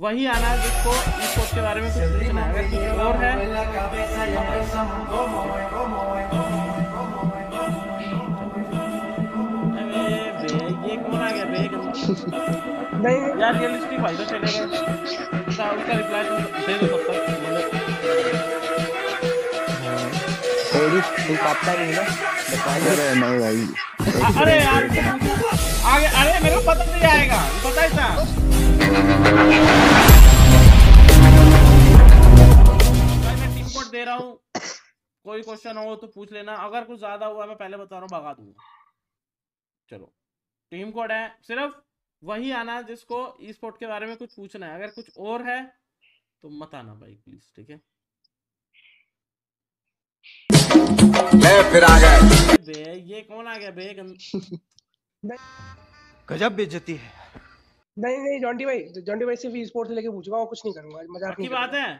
वही आना है जिसको इस स्पोर्ट के बारे में कुछ पूछना है। अगर कुछ और है नहीं यार रियलिस्टिक भाई तो चलेगा उसका उसका रिप्लाई तुम दे दो तब तक मतलब तेरी तू काटता नहीं ना अरे नहीं भाई अरे यार आगे अरे मेरे को पता नहीं आएगा पता ही था मैं दे रहा हूँ। कोई क्वेश्चन हो तो पूछ लेना। अगर कुछ ज़्यादा हुआ मैं पहले बता रहा हूँ भगा दूँगा। चलो। टीम कोड है। सिर्फ़ वही आना है जिसको ई स्पोर्ट के बारे में कुछ पूछना है। अगर कुछ और है तो मत आना भाई प्लीज़ ठीक है? फिर आ गए बे ये कौन आ गया बे? गंद- गजब बेइज्जती है। नहीं नहीं जॉन्टी भाई जॉन्टी भाई सिर्फ़ स्पोर्ट से लेके पूछूँगा और कुछ नहीं करूँगा। मज़ाक नहीं बात है?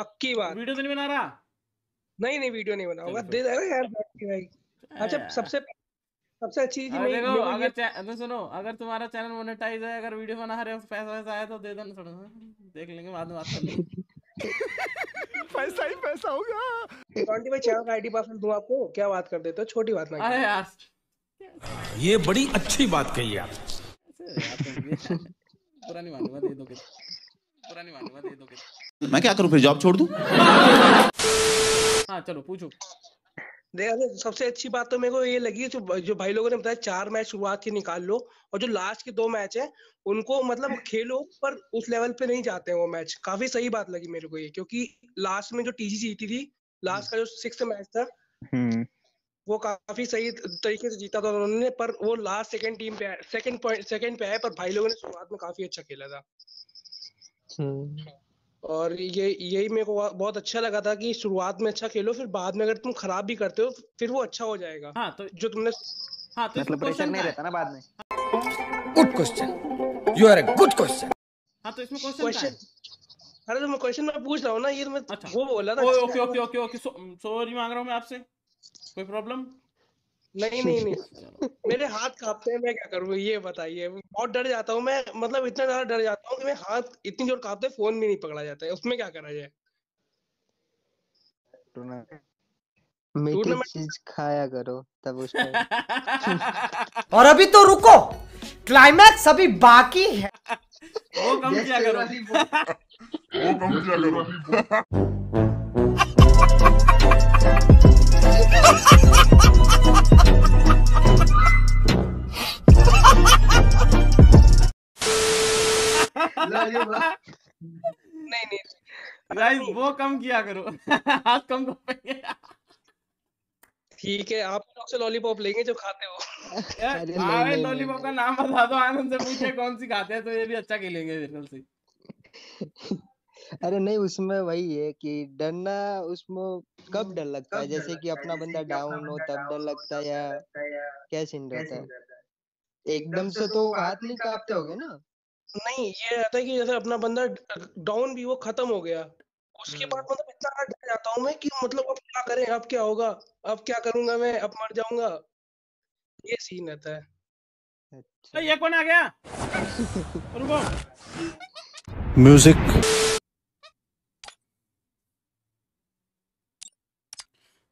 पक्की बात। वीडियो तो नहीं बना रहा? नहीं नहीं वीडियो नहीं बनाऊँगा चलो दे यार भाई। अच्छा सबसे सबसे अच्छी चीज़ मैं देखो मेरे अगर तो सुनो अगर तुम्हारा चैनल मोनेटाइज है अगर वीडियो बना रहे हो पैसा वैसा आया तो दे देना थोड़ा सा। देख लेंगे बाद में बात कर लेंगे। पैसा ही पैसा होगा जॉन्टी भाई चैनल का आईडी पासवर्ड दूँ आपको? क्या बात कर देते हो? छोटी बात ना अरे यार। ये बड़ी अच्छी बात कही आप बुरा नहीं मानूँगा दे बुरा नहीं मानूँगा दे दोगे मैं क्या करूँ फिर जॉब छोड़ दूँ? हाँ चलो पूछो। देखा सबसे अच्छी बात तो मेरे को ये लगी जो जो भाई लोगों ने बताया चार मैच शुरुआत के निकाल लो और जो लास्ट के दो मैच हैं उनको मतलब खेलो पर उस लेवल पे नहीं जाते हैं वो मैच। काफ़ी सही बात लगी मेरे को ये क्योंकि लास्ट में जो टीजी जीती थी लास्ट का जो सिक्स मैच था हम्म। वो काफ़ी सही तरीके से जीता था उन्होंने पर वो लास्ट सेकंड टीम पे सेकंड पॉइंट सेकंड पे आए पर भाई लोगों ने शुरुआत में काफ़ी अच्छा खेला था। हम्म। और ये यही मेरे को बहुत अच्छा लगा था कि शुरुआत में अच्छा खेलो फिर बाद में अगर तुम खराब भी करते हो फिर वो अच्छा हो जाएगा। हाँ तो जो तुमने हाँ तो इसमें मतलब प्रेशर क्वेश्चन नहीं रहता ना बाद में। Good question you are a good question हाँ तो इसमें क्वेश्चन अरे तो मैं क्वेश्चन मैं पूछ रहा हूँ ना ये तो मैं अच्छा। वो बोला था okay okay okay okay sorry मांग रहा हूँ मैं आपसे। कोई प्रॉब्लम नहीं नहीं नहीं। मेरे हाथ कांपते हैं मैं क्या करूँ? ये बताइए। बहुत डर जाता हूँ मैं। मतलब इतना ज़्यादा डर जाता हूँ कि मेरे हाथ इतनी ज़ोर कांपते हैं फ़ोन भी नहीं पकड़ा जाता है। उसमें क्या करा जाए? मीठी टूर्नामेंट- चीज़ खाया करो तब उस टाइम और अभी तो रुको। क्लाइमैक्स अभी बाकी है। वो कम किया करो। नहीं वो कम किया करो। हाथ कम करेंगे। ठीक है आप लोग से लॉलीपॉप लेंगे जो खाते हो। अरे आए लॉलीपॉप का नाम बता दो आनंद से पूछे कौन सी खाते हैं तो ये भी अच्छा खेलेंगे ख्याल से। अरे नहीं उसमें वही है कि डरना उसमें कब डर लगता है? जैसे कि अपना बंदा डाउन हो तब डर लगता है या क्या सीन रहता? है एकदम से तो हाथ नहीं कांपते होगे ना? नहीं ये रहता है कि जैसे अपना बंदा डाउन भी वो खत्म हो गया। उसके बाद मतलब इतना डर जाता हूँ मैं कि मतलब अब क्या करें अब क्या होगा? अब क्या करूँगा मैं? अब मर जाऊँगा। ये सीन रहता है। अच्छा। अरे ये कौन आ गया। रुको। म्यूज़िक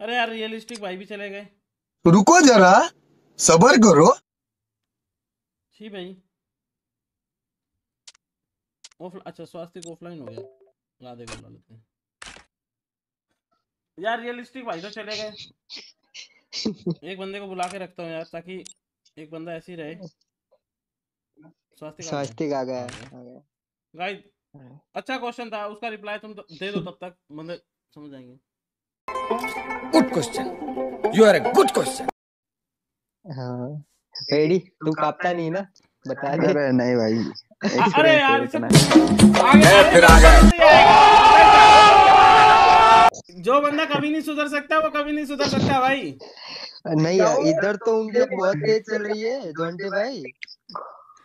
अरे यार रियलिस्टिक भाई भी चले गए। रुको जरा। सबर करो। जी भाई। ऑफ़ अच्छा स्वास्थ्य ऑफलाइन हो गया। राधे को बुला लेते हैं। यार रियलिस्टिक भाई तो चले गए। एक बंदे को बुला के रखता हूँ यार ताकि एक बंदा ऐसे ही रहे। स्वास्थ्य स्वास्तिक आ गया गाइस हाँ। अच्छा क्वेश्चन था उसका रिप्लाई तुम तो दे दो तब तक बंदे समझ जाएँगे। Good question you are a good question हाँ। रेडी तू कांपता नहीं ना? बता दे। अरे नहीं भाई अरे यार फिर आ गए। जो बंदा कभी नहीं सुधर सकता वो कभी नहीं सुधर सकता भाई। नहीं यार इधर तो उंगलियाँ बहुत तेज चल रही है जोंटे भाई।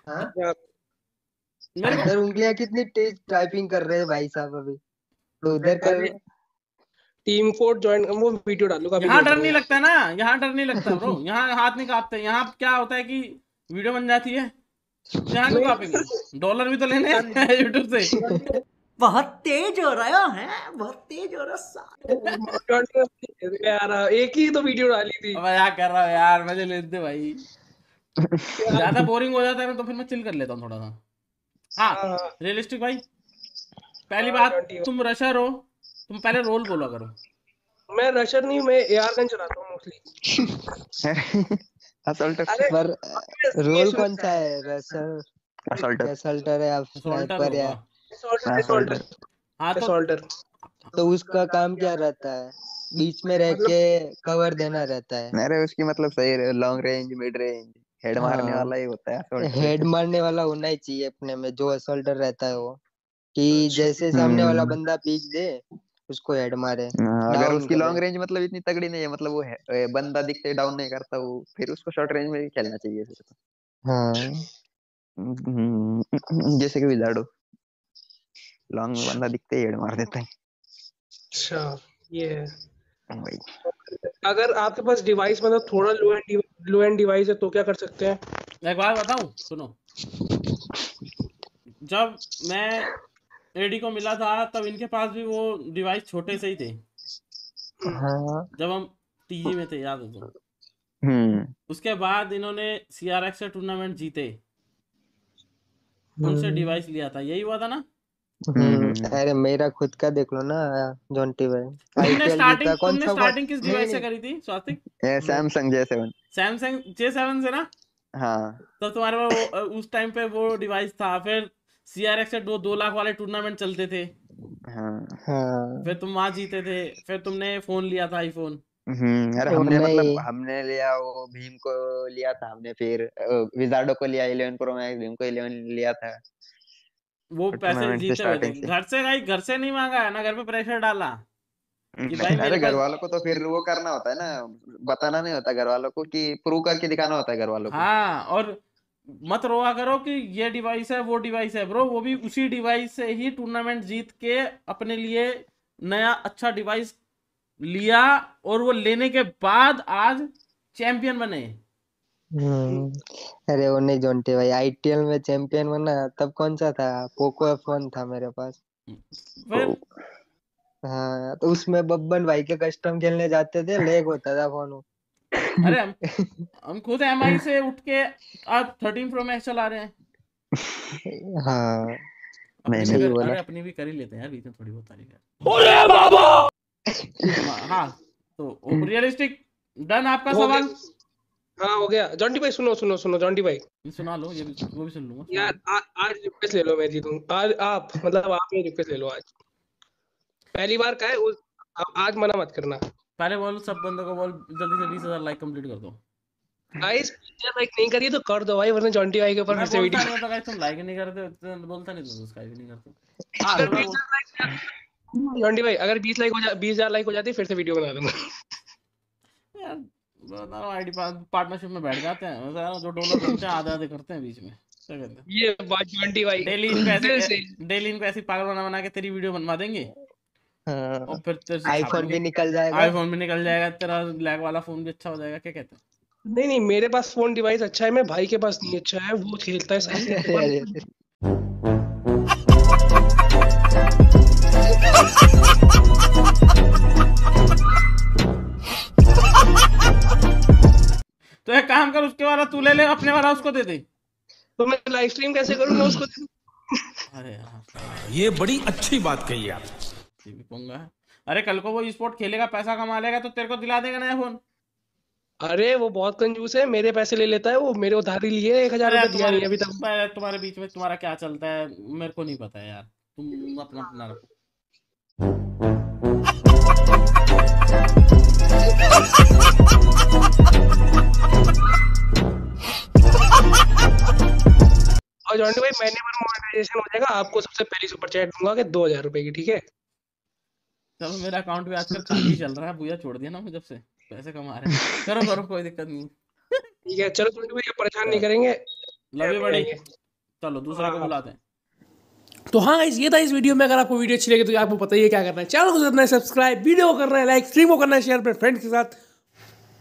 हाँ? इधर उंगलियाँ कितनी तेज टाइपिंग कर रहे हैं भाई साहब अभी। तो उधर कर टीम कोड ज्वाइन वो वीडियो डालूँगा अभी यहाँ डर नहीं लगता ना यहाँ डर नहीं लगता ब्रो। यहाँ हाथ नहीं कांपते यहाँ क्या होता है कि वीडियो बन जाती है। डॉलर भी तो लेने यूट्यूब से। बहुत तेज हो रहा है बहुत तेज हो रहा यार एक ही तो वीडियो डाली थी। यार कर रहा हूँ यार मज़े लेते भाई। ज़्यादा बोरिंग हो जाता है ना तो फिर मैं चिल कर लेता हूँ थोड़ा सा। हाँ हाँ, रियलिस्टिक भाई। पहली हाँ, बात तुम रशर हो तुम पहले रोल बोला करो। मैं रशर नहीं मैं एआर गन चलाता हूँ मोस्टली असल्टर पर रोल कौन सा है रसर असल्टर असल्टर है या स्नाइपर या असॉल्टर असॉल्टर हाँ तो असॉल्टर तो उसका काम क्या रहता है? बीच में रह के कवर देना रहता है। अरे उसकी मतलब सही long range mid range head मारने हाँ। वाला ही होता है हेड मारने वाला होना ही चाहिए अपने में जो असोल्टर रहता है वो। कि जैसे सामने वाला। बंदा पीच दे उसको हेड मारे हाँ, अगर उसकी लॉन्ग रेंज मतलब इतनी तगड़ी नहीं है मतलब वो है, बंदा दिखते डाउन नहीं करता वो फिर उसको शॉर्ट रेंज में ही खेलना चाहिए फिर तो। हाँ। हम्म, जैसे कि विजार्डो लॉन्ग में बंदा दिखते ही हेड मार देता है। अच्छा ये है। अगर आपके पास डिवाइस मतलब थोड़ा low end low end device है तो क्या कर सकते हैं? एक बात बताऊँ? सुनो। जब मैं एडी को मिला था तब इनके पास भी वो डिवाइस छोटे से ही थे। हाँ। जब हम टीजी में थे याद हो तो। हम्म। उसके बाद इन्होंने सीआरएक्स से टूर्नामेंट जीते। उनसे डिवाइस लिया था यही हुआ था ना? हम्म, अरे मेरा खुद का देख लो ना जोंटी भाई। तुमने स्टार्टिंग तुमने स्टार्टिंग किस डिवाइस से करी थी स्वातिक ये Samsung J seven Samsung J seven से ना? हाँ। तब तुम्हारे पास उस टाइम पे वो डिवाइस था फिर सीआरएक्स से दो दो लाख वाले टूर्नामेंट चलते थे। हाँ। हाँ। फिर तुम वहाँ जीते थे। फिर तुमने फ़ोन लिया था आईफोन हम्म अरे तो हमने मतलब हमने लिया वो भीम को लिया था। हमने फिर विजार्डो को लिया 11 प्रो मैक्स भीम को 11 लिया था। वो पैसे जीते हुए थे। घर से भाई घर से नहीं मांगा है ना घर पे प्रेशर डाला। कि भाई अरे मेरे घर वालों को तो फिर वो करना होता है ना। बताना नहीं होता घर वालों को कि प्रूव करके दिखाना होता है घर वालों को। हाँ और मत रोआ करो कि ये डिवाइस है वो डिवाइस है ब्रो वो भी उसी डिवाइस से ही टूर्नामेंट जीत के अपने लिए नया अच्छा डिवाइस लिया और वो लेने के बाद आज चैंपियन बने। हम्म। अरे वो नहीं जोंटी भाई आईटीएल में चैंपियन बना तब कौन सा था? पोको एफ़ वन था मेरे पास। फिर? हाँ तो उसमें बब्बन भाई के कस्टम खेलने जाते थे लेग होता था फ़ोन अरे हम हम खुद एम आई से उठ के आज थर्टीन प्रो मैक्स चला रहे हैं। हाँ अपनी भी बोला। अरे अपनी भी कर ही लेते हैं यार बीच में थोड़ी बहुत तारीफ़ है। हाँ तो रियलिस्टिक डन आपका हो सवाल? गया हाँ हो गया। जॉन्टी भाई सुनो सुनो सुनो जॉन्टी भाई। सुना लो ये भी वो भी सुन लूँगा। यार आ, आज रिक्वेस्ट ले लो मैं जीतूं। आज आप मतलब आप मेरी रिक्वेस्ट ले लो आज। पहली बार का है उस आज मना मत करना। पहले बोल सब बंदों को बोल जल्दी से बीस हज़ार लाइक कंप्लीट कर दो। गाइस लाइक नहीं करिए तो कर दो भाई वरना जॉन्टी भाई के ऊपर फिर से वीडियो होता guys, तुम लाइक नहीं करते तो बोलता नहीं तो सब्सक्राइब नहीं करते हाँ। जॉन्टी भाई अगर बीस लाइक हो जा बीस हज़ार लाइक हो जाती फिर से वीडियो बना दूँगा। यार आईडी पार्टनरशिप में बैठ जाते हैं जो डॉलर बनते हैं आधे आधे करते हैं बीच में। ये बात जॉन्टी भाई डेली इनको दिल ऐसे डेली इनको ऐसी पागल बना बना के तेरी वीडियो बनवा देंगे? हाँ। और फिर तेरे से आईफोन भी निकल जाएगा। आईफोन भी निकल जाएगा तेरा लैग वाला फ़ोन भी अच्छा हो जाएगा क्या कहते हैं? नहीं नहीं मेरे पास फ़ोन डिवाइस अच्छा है मेरे भाई के पास नहीं अच्छा है वो खेलता है सही तो एक काम कर उसके वाला तू ले ले अपने वाला उसको दे दे। तो मैं लाइव स्ट्रीम कैसे करूँ मैं उसको दे अरे यार। ये बड़ी अच्छी बात कही आप ये भी पंगा है। अरे कल को वो स्पोर्ट खेलेगा पैसा कमा लेगा तो तेरे को दिला देगा नया फ़ोन अरे वो बहुत कंजूस है मेरे पैसे ले लेता है वो मेरे उधारी लिए एक हज़ार रुपए दिया नहीं अभी तक। तुम्हारे बीच में तुम्हारा क्या चलता है मेरे को नहीं पता है यार। तुम अपना अपना रखो। और जॉन्टी भाई मैंने पर मोनेटाइजेशन हो जाएगा आपको सबसे पहली सुपर चैट दूँगा कि दो हज़ार रुपए की ठीक है? चलो मेरा अकाउंट भी आजकल खाली चल रहा है भैया छोड़ दिया ना मुझे जब से। पैसे कमा रहे हैं। करो करो कोई दिक्कत नहीं। ठीक है चलो जॉन्टी भाई परेशान नहीं करेंगे। लव यू बड़ी चलो दूसरा को बुलाते हैं। तो हाँ guys, ये था इस वीडियो में। अगर आपको वीडियो अच्छी लगी तो आपको पता ही है क्या करना है। चैनल को करना है सब्सक्राइब वीडियो को करना है लाइक स्ट्रीम को करना है शेयर अपने फ्रेंड्स के साथ।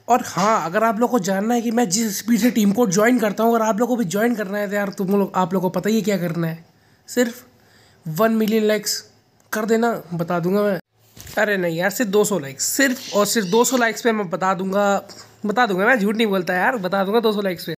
और हाँ अगर आप लोग को जानना है कि मैं जिस स्पीड से टीम कोड ज्वाइन करता हूँ अगर आप लोग को भी ज्वाइन करना है तो यार तुम लोग आप लोग को पता ही है क्या करना है। सिर्फ़ वन मिलियन लाइक्स कर देना बता दूँगा मैं। अरे नहीं यार, सिर्फ़ 200 लाइक्स सिर्फ़ और सिर्फ़ 200 लाइक्स पे मैं बता दूँगा बता दूँगा, मैं झूठ नहीं बोलता यार, बता दूँगा 200 लाइक्स पे।